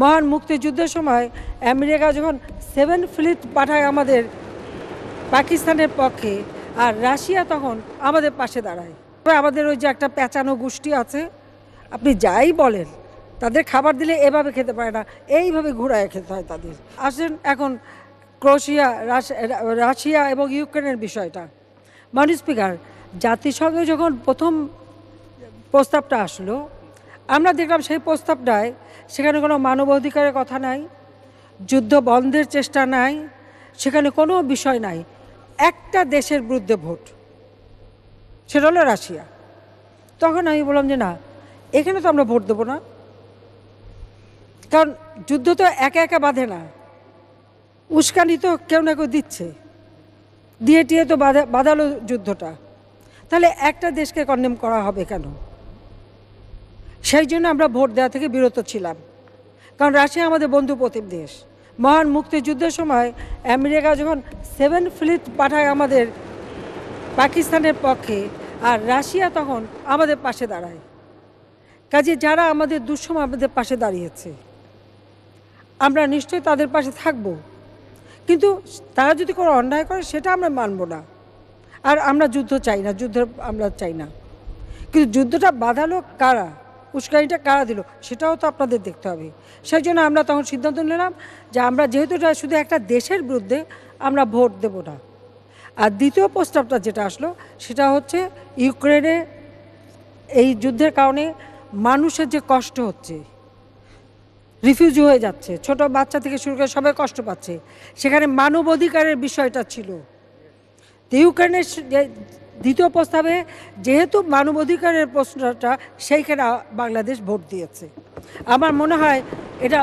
মহান মুক্তিযুদ্ধের সময় আমেরিকা যখন সেভেন ফ্লিট পাঠায় আমাদের পাকিস্তানের পক্ষে আর রাশিয়া তখন আমাদের পাশে দাঁড়ায়। আমাদের ওই যে একটা পেঁচানো গোষ্ঠী আছে, আপনি যাই বলেন, তাদের খাবার দিলে এভাবে খেতে পারে না, এইভাবে ঘুরায় খেতে হয় তাদের। আসেন এখন ক্রোশিয়া রাশিয়া এবং ইউক্রেনের বিষয়টা। মাননীয় স্পিকার, জাতিসংঘে যখন প্রথম প্রস্তাবটা আসলো আমরা দেখলাম সেই প্রস্তাবটায় সেখানে কোনো মানবাধিকারের কথা নাই, যুদ্ধ বন্ধের চেষ্টা নাই, সেখানে কোনো বিষয় নাই। একটা দেশের বিরুদ্ধে ভোট, সেটা হলো রাশিয়া। তখন আমি বললাম যে না, এখানে তো আমরা ভোট দেবো না। কারণ যুদ্ধ তো একা একা বাঁধে না। উস্কানি তো কেউ না কেউ দিচ্ছে। দিয়ে টিয়ে তো বাধা, বাঁধালো যুদ্ধটা। তাহলে একটা দেশকে কন্ডেম করা হবে কেন? সেই জন্য আমরা ভোট দেওয়া থেকে বিরত ছিলাম। কারণ রাশিয়া আমাদের বন্ধু প্রতিম দেশ। মহান মুক্তিযুদ্ধের সময় আমেরিকা যখন সেভেন ফ্লিট পাঠায় আমাদের পাকিস্তানের পক্ষে, আর রাশিয়া তখন আমাদের পাশে দাঁড়ায়। কাজে যারা আমাদের দুঃসময় আমাদের পাশে দাঁড়িয়েছে, আমরা নিশ্চয়ই তাদের পাশে থাকব। কিন্তু তারা যদি কোনো অন্যায় করে, সেটা আমরা মানব না। আর আমরা যুদ্ধ চাই না, যুদ্ধ আমরা চাই না। কিন্তু যুদ্ধটা বাধালো কারা? উস্কানিটা কারা দিল সেটাও তো আপনাদের দেখতে হবে। সেই জন্য আমরা তখন সিদ্ধান্ত নিলাম যে আমরা যেহেতু এটা শুধু একটা দেশের বিরুদ্ধে আমরা ভোট দেব না। আর দ্বিতীয় প্রস্তাবটা যেটা আসলো সেটা হচ্ছে ইউক্রেনে এই যুদ্ধের কারণে মানুষের যে কষ্ট হচ্ছে, রিফিউজ হয়ে যাচ্ছে, ছোট বাচ্চা থেকে শুরু করে সবাই কষ্ট পাচ্ছে, সেখানে মানব অধিকারের বিষয়টা ছিল। ইউক্রেনের দ্বিতীয় প্রস্তাবে যেহেতু মানবাধিকারের প্রশ্নটা সেইখানে বাংলাদেশ ভোট দিয়েছে। আমার মনে হয় এটা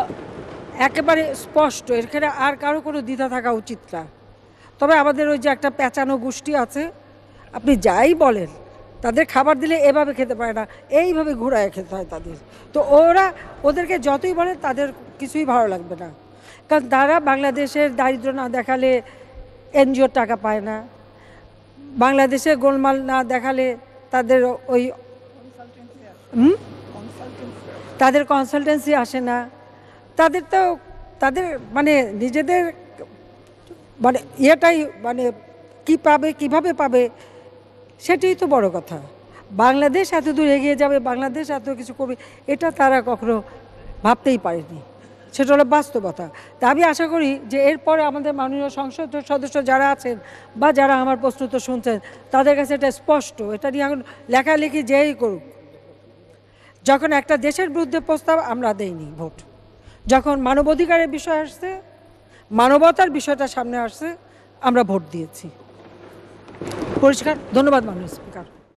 একেবারে স্পষ্ট, এখানে আর কারও কোনো দ্বিধা থাকা উচিত না। তবে আমাদের ওই যে একটা পেঁচানো গোষ্ঠী আছে, আপনি যাই বলেন, তাদের খাবার দিলে এভাবে খেতে পারে না, এইভাবে ঘুরায় খেতে হয় তাদের। তো ওরা ওদেরকে যতই বলে তাদের কিছুই ভালো লাগবে না। কারণ তারা বাংলাদেশের দারিদ্র না দেখালে এনজিওর টাকা পায় না। বাংলাদেশে গোলমাল না দেখালে তাদের ওই? তাদের কনসালটেন্সি আসে না। তাদের তো, তাদের মানে নিজেদের মানে ইয়েটাই মানে কি পাবে, কীভাবে পাবে, সেটাই তো বড় কথা। বাংলাদেশ এত দূর এগিয়ে যাবে, বাংলাদেশ এত কিছু করবে, এটা তারা কখনো ভাবতেই পারেনি। সেটা হলো বাস্তবতা। তা আমি আশা করি যে এরপরে আমাদের মাননীয় সংসদ সদস্য যারা আছেন বা যারা আমার প্রশ্ন তো শুনছেন, তাদের কাছে এটা স্পষ্ট। এটা নিয়ে এখন লেখালেখি যেই করুক, যখন একটা দেশের বিরুদ্ধে প্রস্তাব আমরা দেইনি ভোট, যখন মানবাধিকারের বিষয় আসছে, মানবতার বিষয়টা সামনে আসছে, আমরা ভোট দিয়েছি। পরিষ্কার। ধন্যবাদ মাননীয় স্পিকার।